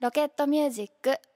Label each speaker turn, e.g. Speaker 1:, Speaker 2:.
Speaker 1: ロケットミュージック「